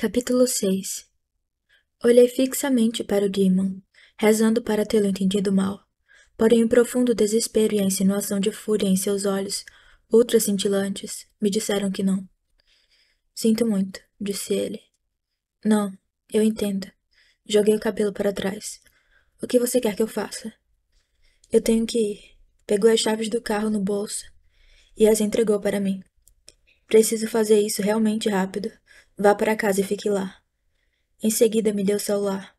Capítulo 6 Olhei fixamente para o Demon, rezando para tê-lo entendido mal. Porém, o profundo desespero e a insinuação de fúria em seus olhos, ultra cintilantes, me disseram que não. Sinto muito, disse ele. Não, eu entendo. Joguei o cabelo para trás. O que você quer que eu faça? Eu tenho que ir. Pegou as chaves do carro no bolso e as entregou para mim. Preciso fazer isso realmente rápido. Vá para casa e fique lá. Em seguida, me deu o celular.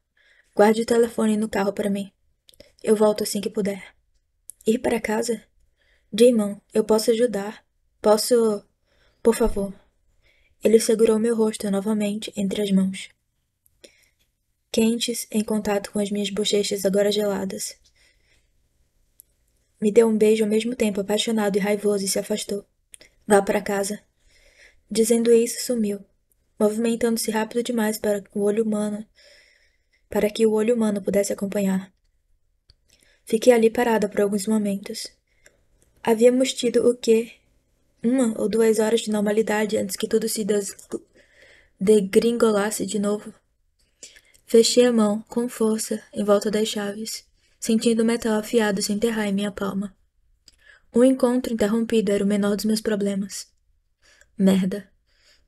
Guarde o telefone no carro para mim. Eu volto assim que puder. Ir para casa? Damon, eu posso ajudar. Posso. Por favor. Ele segurou meu rosto novamente entre as mãos. Quentes, em contato com as minhas bochechas agora geladas. Me deu um beijo ao mesmo tempo apaixonado e raivoso e se afastou. Vá para casa. Dizendo isso, sumiu movimentando-se rápido demais para o olho humano, para que o olho humano pudesse acompanhar. Fiquei ali parada por alguns momentos. Havíamos tido o quê? Uma ou duas horas de normalidade antes que tudo se degringolasse de novo. Fechei a mão, com força, em volta das chaves, sentindo o metal afiado se enterrar em minha palma. Um encontro interrompido era o menor dos meus problemas. Merda.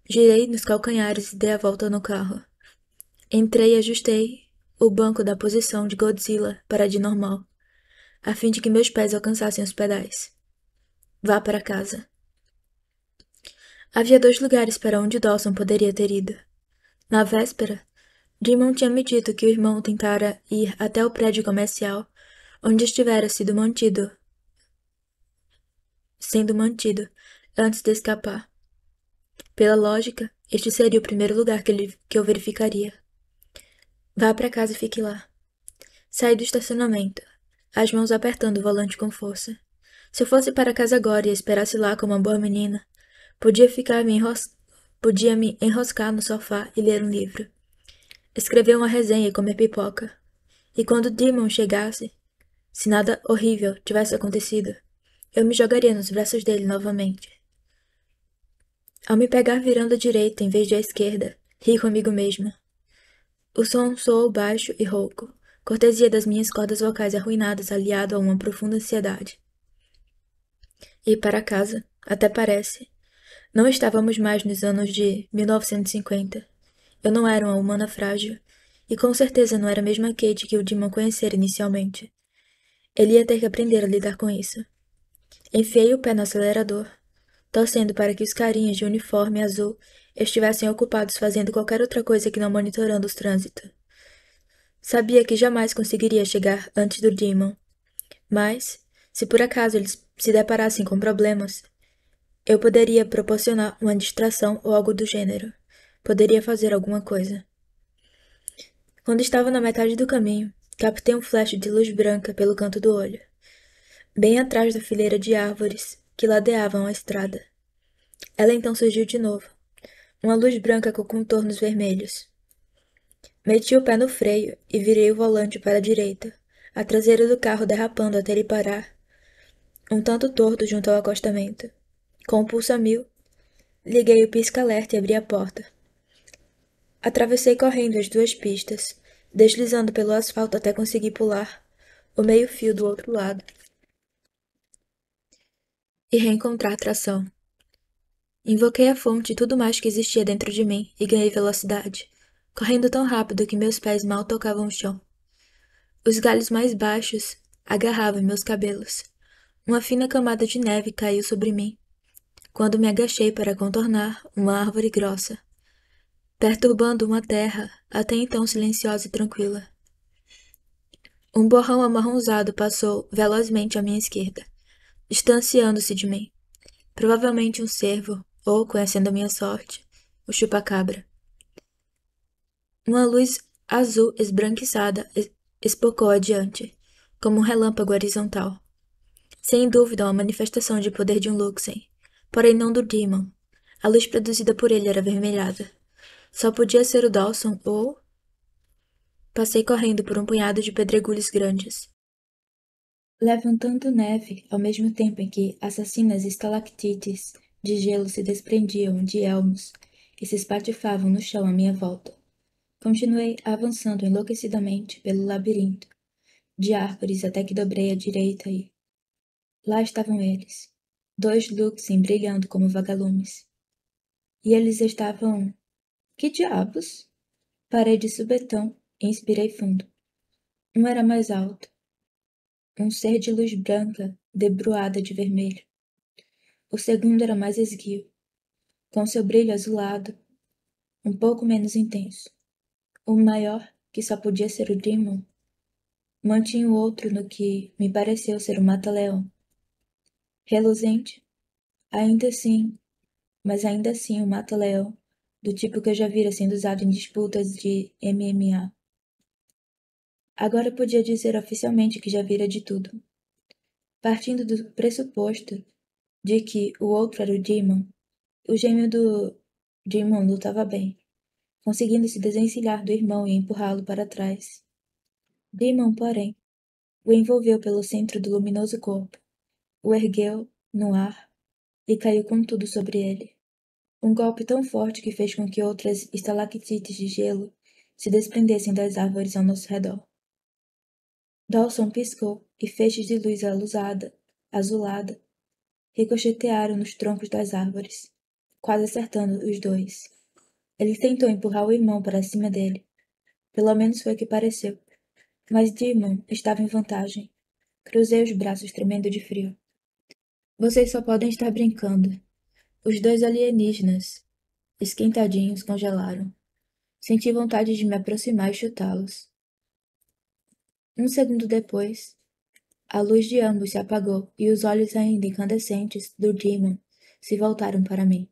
Girei nos calcanhares e dei a volta no carro. Entrei e ajustei o banco da posição de Godzilla para a de normal, a fim de que meus pés alcançassem os pedais. Vá para casa. Havia dois lugares para onde Dawson poderia ter ido. Na véspera, Dimon tinha me dito que o irmão tentara ir até o prédio comercial onde estivera sido mantido, sendo mantido antes de escapar. Pela lógica, este seria o primeiro lugar que, ele, que eu verificaria. Vá para casa e fique lá. Saí do estacionamento, as mãos apertando o volante com força. Se eu fosse para casa agora e esperasse lá como uma boa menina, podia ficar me enros... podia me enroscar no sofá e ler um livro. Escrever uma resenha e comer pipoca. E quando Demon chegasse, se nada horrível tivesse acontecido, eu me jogaria nos braços dele novamente. Ao me pegar virando à direita em vez de à esquerda, ri comigo mesma. O som soou baixo e rouco, cortesia das minhas cordas vocais arruinadas aliado a uma profunda ansiedade. E para casa, até parece. Não estávamos mais nos anos de 1950. Eu não era uma humana frágil, e com certeza não era a mesma Kate que o Dimon conhecera inicialmente. Ele ia ter que aprender a lidar com isso. Enfiei o pé no acelerador torcendo para que os carinhas de uniforme azul estivessem ocupados fazendo qualquer outra coisa que não monitorando os trânsitos. Sabia que jamais conseguiria chegar antes do Demon, mas, se por acaso eles se deparassem com problemas, eu poderia proporcionar uma distração ou algo do gênero. Poderia fazer alguma coisa. Quando estava na metade do caminho, captei um flash de luz branca pelo canto do olho, bem atrás da fileira de árvores que ladeavam a estrada. Ela então surgiu de novo, uma luz branca com contornos vermelhos. Meti o pé no freio e virei o volante para a direita, a traseira do carro derrapando até ele parar, um tanto torto junto ao acostamento. Com o pulso a mil, liguei o pisca-alerta e abri a porta. Atravessei correndo as duas pistas, deslizando pelo asfalto até conseguir pular o meio-fio do outro lado e reencontrar tração. Invoquei a fonte e tudo mais que existia dentro de mim e ganhei velocidade, correndo tão rápido que meus pés mal tocavam o chão. Os galhos mais baixos agarravam meus cabelos. Uma fina camada de neve caiu sobre mim, quando me agachei para contornar uma árvore grossa, perturbando uma terra até então silenciosa e tranquila. Um borrão amarronzado passou velozmente à minha esquerda distanciando-se de mim. Provavelmente um cervo, ou, conhecendo a minha sorte, o chupacabra. Uma luz azul esbranquiçada espocou adiante, como um relâmpago horizontal. Sem dúvida, uma manifestação de poder de um Luxem, porém não do Demon. A luz produzida por ele era avermelhada. Só podia ser o Dawson ou. Passei correndo por um punhado de pedregulhos grandes levantando neve ao mesmo tempo em que assassinas estalactites de gelo se desprendiam de elmos que se espatifavam no chão à minha volta. Continuei avançando enlouquecidamente pelo labirinto de árvores até que dobrei à direita e. Lá estavam eles, dois Luxem brilhando como vagalumes. E eles estavam. Que diabos? Parei de subetão e inspirei fundo. Um era mais alto. Um ser de luz branca, debruada de vermelho. O segundo era mais esguio, com seu brilho azulado, um pouco menos intenso. O maior, que só podia ser o Demon, mantinha o outro no que me pareceu ser o mata-leão. Reluzente, ainda assim, mas ainda assim o mata-leão, do tipo que eu já vira sendo usado em disputas de MMA. Agora podia dizer oficialmente que já vira de tudo. Partindo do pressuposto de que o outro era o Demon, o gêmeo do Demon lutava bem conseguindo se desencilhar do irmão e empurrá-lo para trás. Demon, porém, o envolveu pelo centro do luminoso corpo, o ergueu no ar e caiu com tudo sobre ele. Um golpe tão forte que fez com que outras estalactites de gelo se desprendessem das árvores ao nosso redor. Dawson piscou e feixes de luz aluzada, azulada, ricochetearam nos troncos das árvores, quase acertando os dois. Ele tentou empurrar o irmão para cima dele. Pelo menos foi o que pareceu. Mas Demon estava em vantagem. Cruzei os braços tremendo de frio. Vocês só podem estar brincando. Os dois alienígenas, esquentadinhos, congelaram. Senti vontade de me aproximar e chutá-los. Um segundo depois, a luz de ambos se apagou e os olhos ainda incandescentes do Demon se voltaram para mim.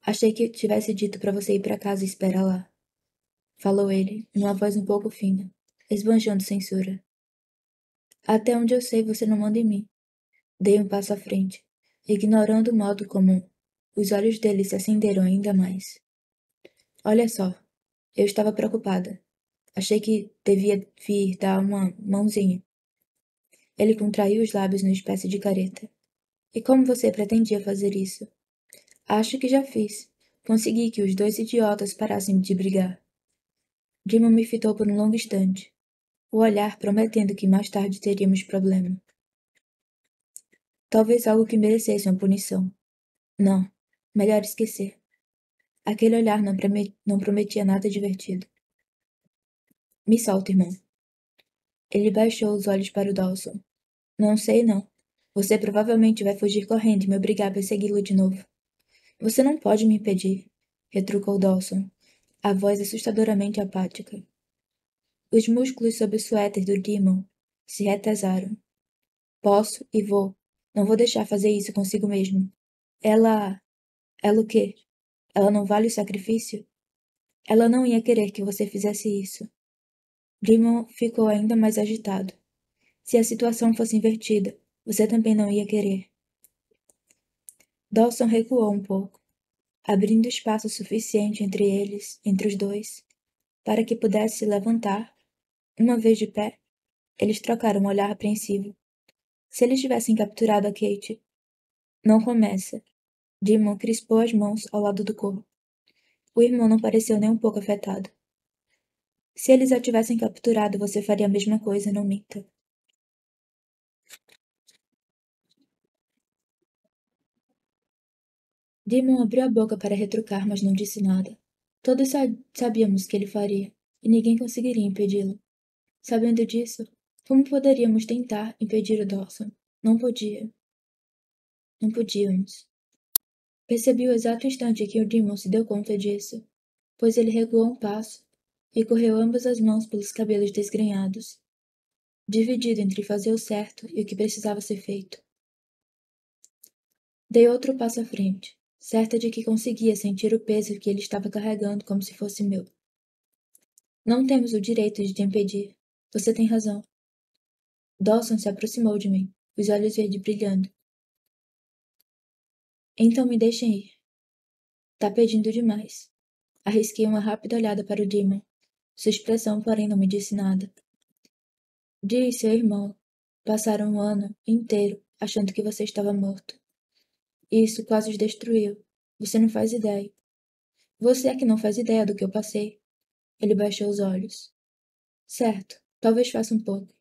Achei que tivesse dito para você ir para casa e esperar lá. Falou ele, numa voz um pouco fina, esbanjando censura. Até onde eu sei, você não manda em mim. Dei um passo à frente, ignorando o modo como os olhos dele se acenderam ainda mais. Olha só, eu estava preocupada. Achei que devia vir dar uma mãozinha. Ele contraiu os lábios numa espécie de careta. E como você pretendia fazer isso? Acho que já fiz. Consegui que os dois idiotas parassem de brigar. Jimmy me fitou por um longo instante, o olhar prometendo que mais tarde teríamos problema. Talvez algo que merecesse uma punição. Não, melhor esquecer. Aquele olhar não prometia nada divertido. Me solta, irmão. Ele baixou os olhos para o Dawson. Não sei, não. Você provavelmente vai fugir correndo e me obrigar a persegui-lo de novo. Você não pode me impedir, retrucou Dawson, a voz assustadoramente apática. Os músculos sob o suéter do Demon se retesaram. Posso e vou. Não vou deixar fazer isso consigo mesmo. Ela. Ela o quê? Ela não vale o sacrifício? Ela não ia querer que você fizesse isso. Demon ficou ainda mais agitado. Se a situação fosse invertida, você também não ia querer. Dawson recuou um pouco, abrindo espaço suficiente entre eles, entre os dois, para que pudesse se levantar. Uma vez de pé, eles trocaram um olhar apreensivo. Se eles tivessem capturado a Kate. Não começa. Demon crispou as mãos ao lado do corpo. O irmão não pareceu nem um pouco afetado. Se eles a tivessem capturado, você faria a mesma coisa, não minta. Damon abriu a boca para retrucar, mas não disse nada. Todos sabíamos que ele faria, e ninguém conseguiria impedi-lo. Sabendo disso, como poderíamos tentar impedir o Dawson? Não podia. Não podíamos. Percebi o exato instante que o Demon se deu conta disso, pois ele recuou um passo e correu ambas as mãos pelos cabelos desgrenhados, dividido entre fazer o certo e o que precisava ser feito. Dei outro passo à frente, certa de que conseguia sentir o peso que ele estava carregando como se fosse meu. Não temos o direito de te impedir. Você tem razão. Dawson se aproximou de mim, os olhos verdes brilhando. Então me deixem ir. Tá pedindo demais. Arrisquei uma rápida olhada para o Demon. Sua expressão, porém, não me disse nada. Disse seu irmão. Passaram um ano inteiro achando que você estava morto. Isso quase os destruiu. Você não faz ideia. Você é que não faz ideia do que eu passei. Ele baixou os olhos. Certo, talvez faça um pouco.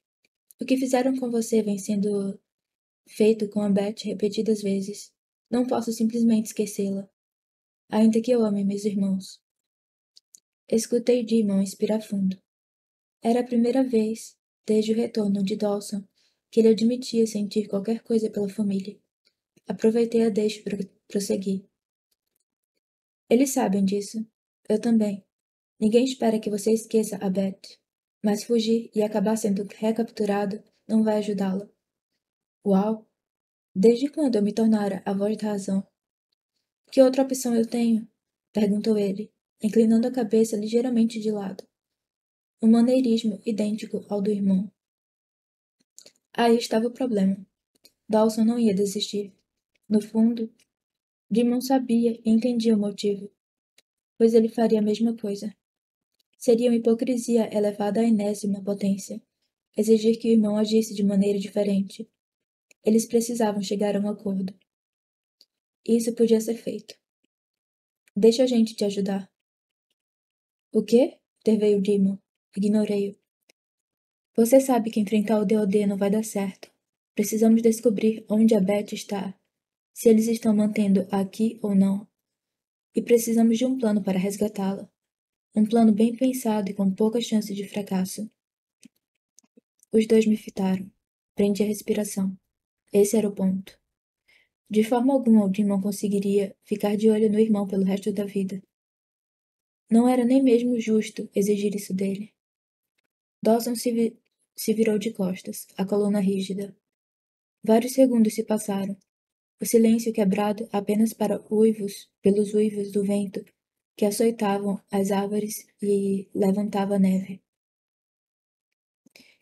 O que fizeram com você vem sendo feito com a Beth repetidas vezes. Não posso simplesmente esquecê-la. Ainda que eu ame meus irmãos. Escutei Dimon inspirar fundo. Era a primeira vez, desde o retorno de Dawson, que ele admitia sentir qualquer coisa pela família. Aproveitei a deixa para prosseguir. Eles sabem disso. Eu também. Ninguém espera que você esqueça a Beth. Mas fugir e acabar sendo recapturado não vai ajudá-la. Uau! Desde quando eu me tornara a voz da razão? Que outra opção eu tenho? perguntou ele, inclinando a cabeça ligeiramente de lado. Um maneirismo idêntico ao do irmão. Aí estava o problema. Dawson não ia desistir. No fundo, Dimon sabia e entendia o motivo, pois ele faria a mesma coisa. Seria uma hipocrisia elevada à enésima potência exigir que o irmão agisse de maneira diferente. Eles precisavam chegar a um acordo. Isso podia ser feito. Deixa a gente te ajudar. O quê? Interveio Dimon. Ignorei-o. Você sabe que enfrentar o DOD não vai dar certo. Precisamos descobrir onde a Beth está, se eles estão mantendo-a aqui ou não. E precisamos de um plano para resgatá-la. Um plano bem pensado e com pouca chance de fracasso. Os dois me fitaram. Prendi a respiração. Esse era o ponto. De forma alguma o Dimon conseguiria ficar de olho no irmão pelo resto da vida. Não era nem mesmo justo exigir isso dele. Dawson se, vi se virou de costas, a coluna rígida. Vários segundos se passaram. O silêncio quebrado apenas para uivos, pelos uivos do vento que açoitavam as árvores e levantava a neve.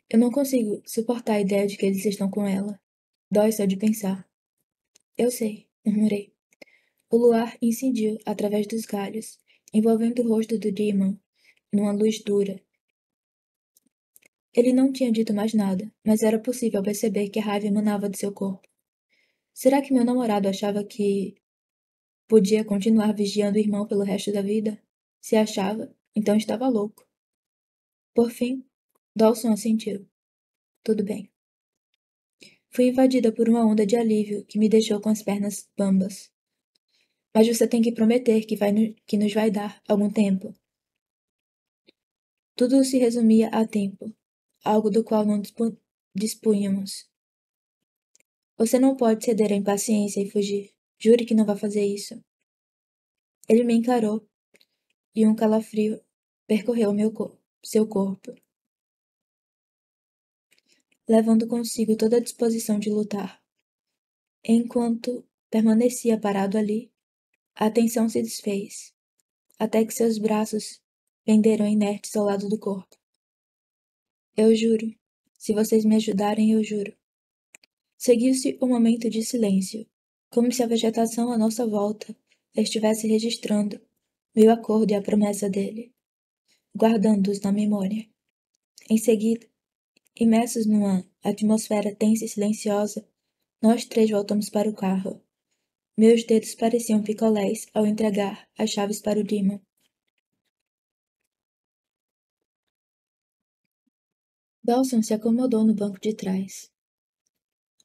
Eu não consigo suportar a ideia de que eles estão com ela. Dói só de pensar. Eu sei, murmurei. O luar incidiu através dos galhos, envolvendo o rosto do Demon numa luz dura. Ele não tinha dito mais nada, mas era possível perceber que a raiva emanava de seu corpo. Será que meu namorado achava que Podia continuar vigiando o irmão pelo resto da vida? Se achava, então estava louco. Por fim, Dawson assentiu. Tudo bem. Fui invadida por uma onda de alívio que me deixou com as pernas bambas. Mas você tem que prometer que, vai no, que nos vai dar algum tempo. Tudo se resumia a tempo, algo do qual não dispunhamos. Você não pode ceder à impaciência e fugir. Jure que não vai fazer isso. Ele me encarou e um calafrio percorreu meu seu corpo, levando consigo toda a disposição de lutar. Enquanto permanecia parado ali, a tensão se desfez, até que seus braços penderam inertes ao lado do corpo. Eu juro. Se vocês me ajudarem, eu juro. Seguiu-se um momento de silêncio, como se a vegetação à nossa volta estivesse registrando meu acordo e a promessa dele, guardando-os na memória. Em seguida, imersos numa atmosfera tensa e silenciosa, nós três voltamos para o carro. Meus dedos pareciam picolés ao entregar as chaves para o Dima. Dawson se acomodou no banco de trás.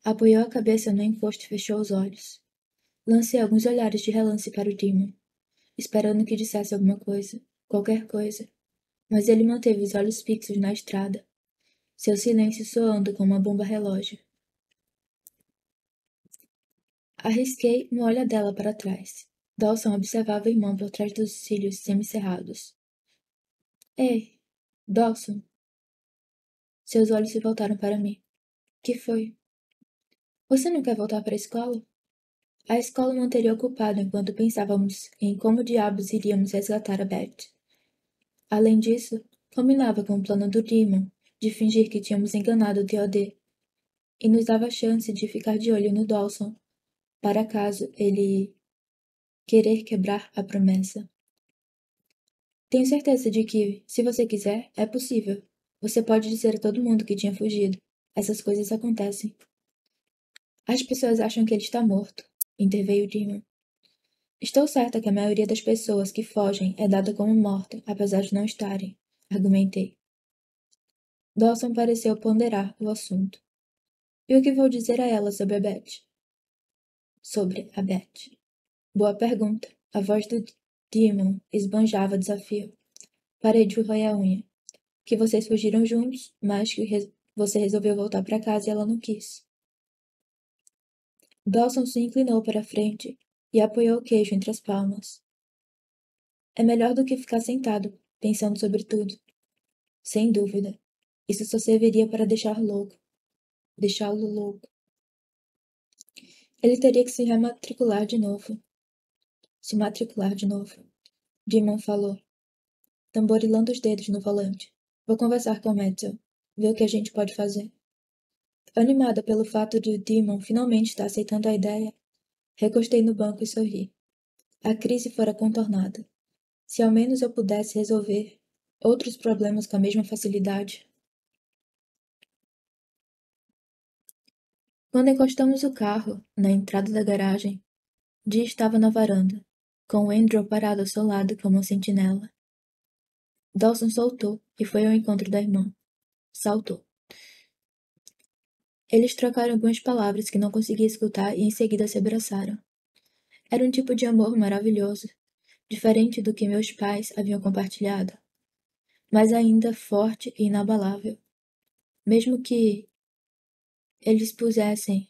Apoiou a cabeça no encosto e fechou os olhos. Lancei alguns olhares de relance para o Demon, esperando que dissesse alguma coisa, qualquer coisa, mas ele manteve os olhos fixos na estrada, seu silêncio soando como uma bomba relógio. Arrisquei uma olhadela para trás. Dawson observava o irmão por trás dos cílios semicerrados. Ei, Dawson. Seus olhos se voltaram para mim. Que foi? Você não quer voltar para a escola? A escola manteria ocupada enquanto pensávamos em como diabos iríamos resgatar a Beth. Além disso, combinava com o plano do Demon de fingir que tínhamos enganado o D.O.D. e nos dava a chance de ficar de olho no Dawson, para caso ele querer quebrar a promessa. Tenho certeza de que, se você quiser, é possível. Você pode dizer a todo mundo que tinha fugido. Essas coisas acontecem. As pessoas acham que ele está morto, interveio Dimon. Estou certa que a maioria das pessoas que fogem é dada como morta, apesar de não estarem, argumentei. Dawson pareceu ponderar o assunto. E o que vou dizer a ela sobre a Beth? Sobre a Beth. Boa pergunta. A voz do Demon esbanjava desafio. Parei de roer a unha. Que vocês fugiram juntos, mas que res você resolveu voltar para casa e ela não quis. Dawson se inclinou para a frente e apoiou o queixo entre as palmas. É melhor do que ficar sentado, pensando sobre tudo. Sem dúvida. Isso só serviria para deixar louco. Deixá-lo louco. Ele teria que se rematricular de novo. Se matricular de novo. Dimon falou, tamborilando os dedos no volante. Vou conversar com Metzel, ver o que a gente pode fazer. Animada pelo fato de Demon finalmente estar aceitando a ideia, recostei no banco e sorri. A crise fora contornada. Se ao menos eu pudesse resolver outros problemas com a mesma facilidade. Quando encostamos o carro na entrada da garagem, Dee estava na varanda, com Andrew parado ao seu lado como um sentinela. Dawson soltou e foi ao encontro da irmã. Saltou. Eles trocaram algumas palavras que não conseguia escutar e em seguida se abraçaram. Era um tipo de amor maravilhoso, diferente do que meus pais haviam compartilhado, mas ainda forte e inabalável. Mesmo que eles pusessem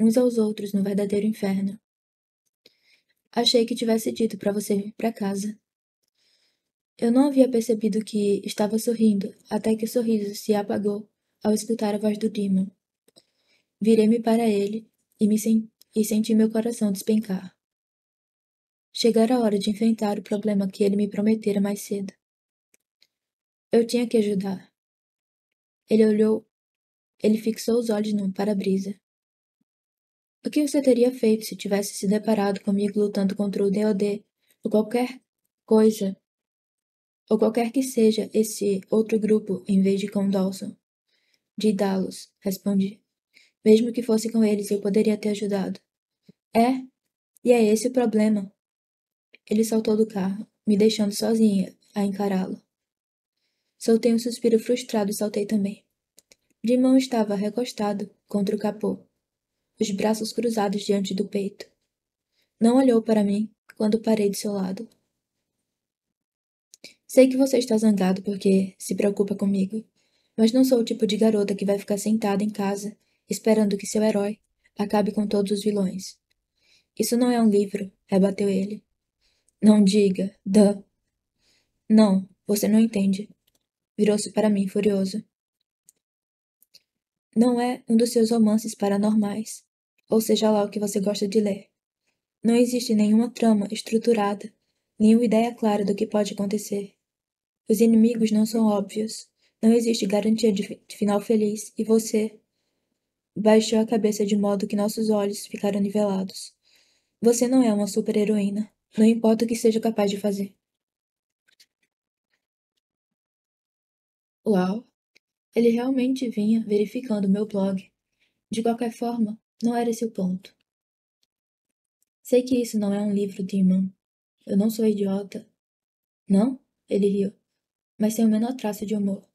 uns aos outros no verdadeiro inferno. Achei que tivesse dito para você vir para casa. Eu não havia percebido que estava sorrindo até que o sorriso se apagou ao escutar a voz do Demon. Virei-me para ele e, me sen e senti meu coração despencar. Chegara a hora de enfrentar o problema que ele me prometera mais cedo. Eu tinha que ajudar. Ele olhou. Ele fixou os olhos no para-brisa. O que você teria feito se tivesse se deparado comigo lutando contra o DOD ou qualquer coisa, ou qualquer que seja esse outro grupo em vez de com Dawson? De Dallas, respondi. Mesmo que fosse com eles, eu poderia ter ajudado. É, e é esse o problema. Ele saltou do carro, me deixando sozinha a encará-lo. Soltei um suspiro frustrado e saltei também. De mão estava recostado contra o capô, os braços cruzados diante do peito. Não olhou para mim quando parei de seu lado. Sei que você está zangado porque se preocupa comigo, mas não sou o tipo de garota que vai ficar sentada em casa esperando que seu herói acabe com todos os vilões. Isso não é um livro, rebateu ele. Não diga, duh. Não, você não entende. Virou-se para mim, furioso. Não é um dos seus romances paranormais, ou seja lá o que você gosta de ler. Não existe nenhuma trama estruturada, nenhuma ideia clara do que pode acontecer. Os inimigos não são óbvios, não existe garantia de, de final feliz e você, Baixou a cabeça de modo que nossos olhos ficaram nivelados. Você não é uma super-heroína. Não importa o que seja capaz de fazer. Uau! Ele realmente vinha verificando meu blog. De qualquer forma, não era esse o ponto. Sei que isso não é um livro, Demon. Eu não sou idiota. Não? Ele riu, mas sem o menor traço de humor.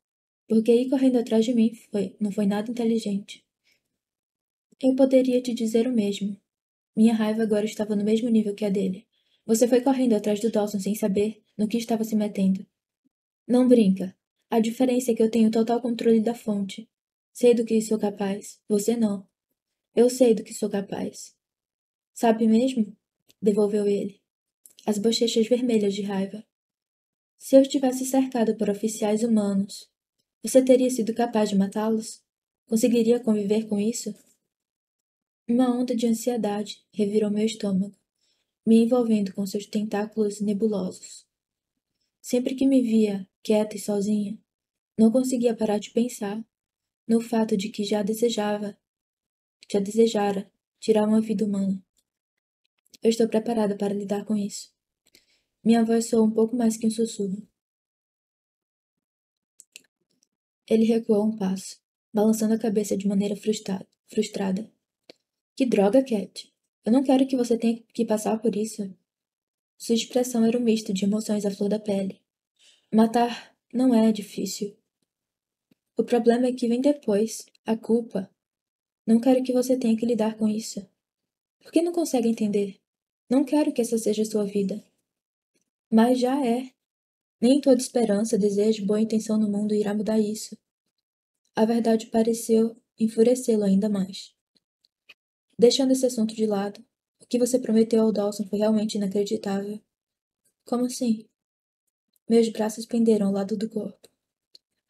Porque ir correndo atrás de mim foi, não foi nada inteligente. Eu poderia te dizer o mesmo. Minha raiva agora estava no mesmo nível que a dele. Você foi correndo atrás do Dawson sem saber no que estava se metendo. Não brinca. A diferença é que eu tenho total controle da fonte. Sei do que sou capaz. Você não. Eu sei do que sou capaz. Sabe mesmo? Devolveu ele. As bochechas vermelhas de raiva. Se eu estivesse cercado por oficiais humanos, você teria sido capaz de matá-los? Conseguiria conviver com isso? Uma onda de ansiedade revirou meu estômago, me envolvendo com seus tentáculos nebulosos. Sempre que me via quieta e sozinha, não conseguia parar de pensar no fato de que já desejava, já desejara tirar uma vida humana. Eu estou preparada para lidar com isso. Minha voz soou um pouco mais que um sussurro. Ele recuou um passo, balançando a cabeça de maneira frustrada. Que droga, Cat. Eu não quero que você tenha que passar por isso. Sua expressão era um misto de emoções à flor da pele. Matar não é difícil. O problema é que vem depois, a culpa. Não quero que você tenha que lidar com isso. Por que não consegue entender? Não quero que essa seja sua vida. Mas já é. Nem toda esperança, desejo, boa intenção no mundo irá mudar isso. A verdade pareceu enfurecê-lo ainda mais. Deixando esse assunto de lado, que você prometeu ao Dawson foi realmente inacreditável. Como assim? Meus braços penderam ao lado do corpo.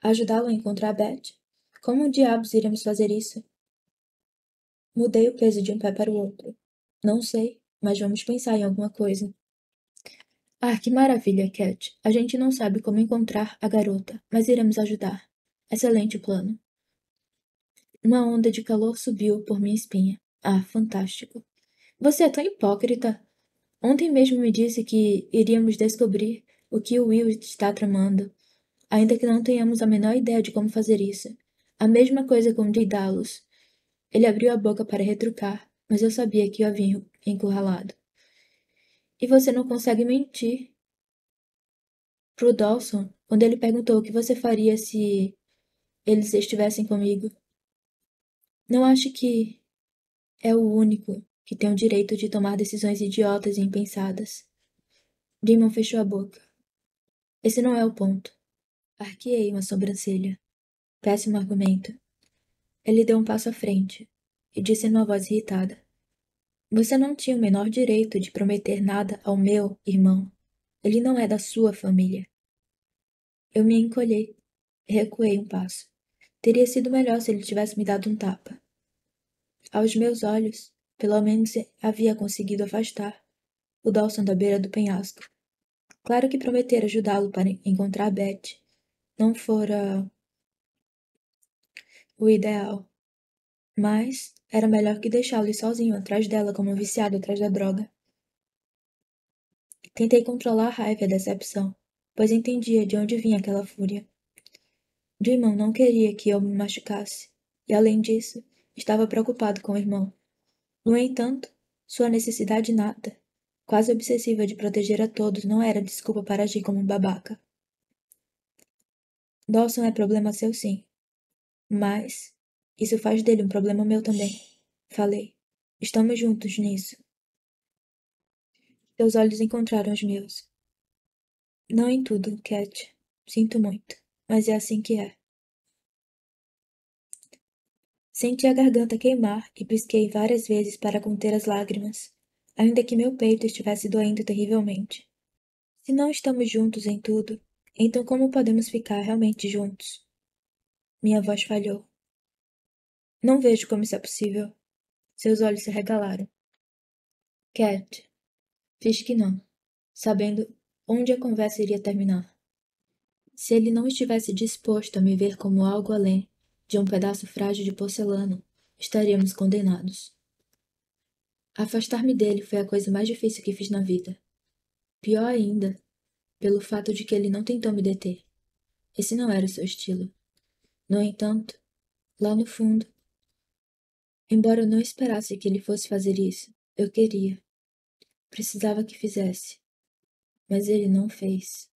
Ajudá-lo a encontrar a Beth? Como diabos iremos fazer isso? Mudei o peso de um pé para o outro. Não sei, mas vamos pensar em alguma coisa. Ah, que maravilha, Cat. A gente não sabe como encontrar a garota, mas iremos ajudar. Excelente plano. Uma onda de calor subiu por minha espinha. Ah, fantástico. Você é tão hipócrita. Ontem mesmo me disse que iríamos descobrir o que o Will está tramando, ainda que não tenhamos a menor ideia de como fazer isso. A mesma coisa com Daedalus. Ele abriu a boca para retrucar, mas eu sabia que o havia encurralado. E você não consegue mentir. Pro Dawson, quando ele perguntou o que você faria se eles estivessem comigo. Não acho que é o único que tem o direito de tomar decisões idiotas e impensadas. Damon fechou a boca. Esse não é o ponto. Arqueei uma sobrancelha. Péssimo argumento. Ele deu um passo à frente e disse numa voz irritada: Você não tinha o menor direito de prometer nada ao meu irmão. Ele não é da sua família. Eu me encolhei e recuei um passo. Teria sido melhor se ele tivesse me dado um tapa. Aos meus olhos, pelo menos havia conseguido afastar o Dawson da beira do penhasco. Claro que prometer ajudá-lo para encontrar Beth não fora o ideal. Mas era melhor que deixá-lo ir sozinho atrás dela como um viciado atrás da droga. Tentei controlar a raiva e a decepção, pois entendia de onde vinha aquela fúria. Dreamon não queria que eu me machucasse, e além disso, estava preocupado com o irmão. No entanto, sua necessidade nata, quase obsessiva de proteger a todos, não era desculpa para agir como um babaca. Dawson é problema seu sim. Mas isso faz dele um problema meu também. Falei. Estamos juntos nisso. Seus olhos encontraram os meus. Não em tudo, Cat. Sinto muito, mas é assim que é. Senti a garganta queimar e pisquei várias vezes para conter as lágrimas, ainda que meu peito estivesse doendo terrivelmente. Se não estamos juntos em tudo, então como podemos ficar realmente juntos? Minha voz falhou. Não vejo como isso é possível. Seus olhos se regalaram. Cat. Fiz que não, sabendo onde a conversa iria terminar. Se ele não estivesse disposto a me ver como algo além de um pedaço frágil de porcelana, estaríamos condenados. Afastar-me dele foi a coisa mais difícil que fiz na vida. Pior ainda, pelo fato de que ele não tentou me deter. Esse não era o seu estilo. No entanto, lá no fundo, embora eu não esperasse que ele fosse fazer isso, eu queria. Precisava que fizesse. Mas ele não fez.